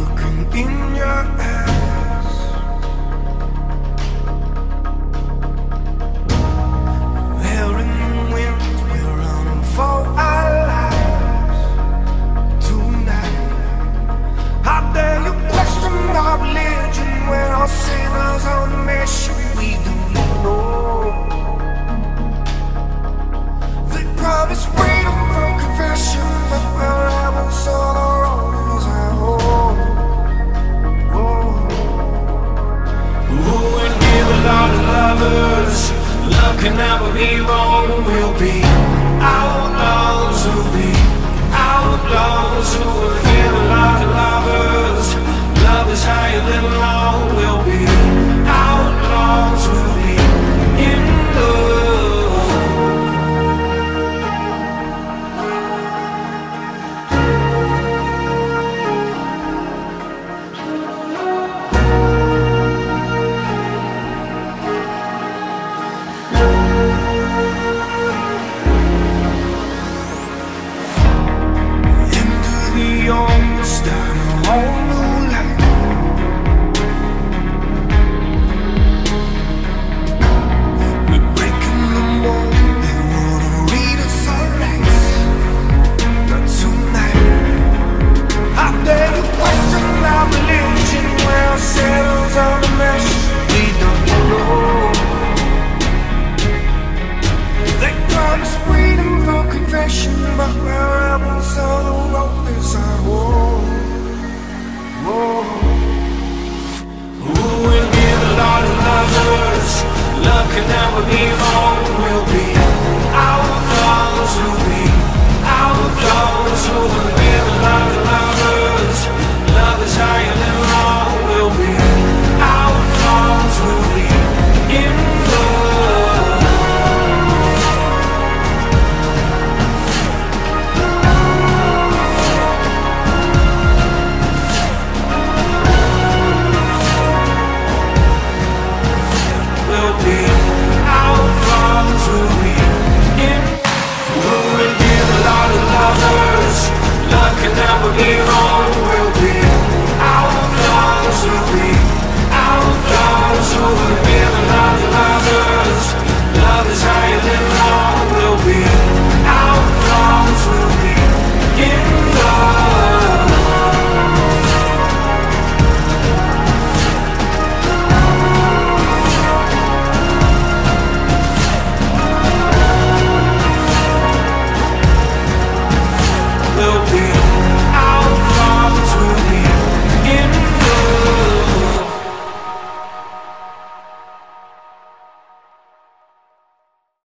looking in your eyes can never be wrong. We'll be outlaws, we'll be outlaws. we're here on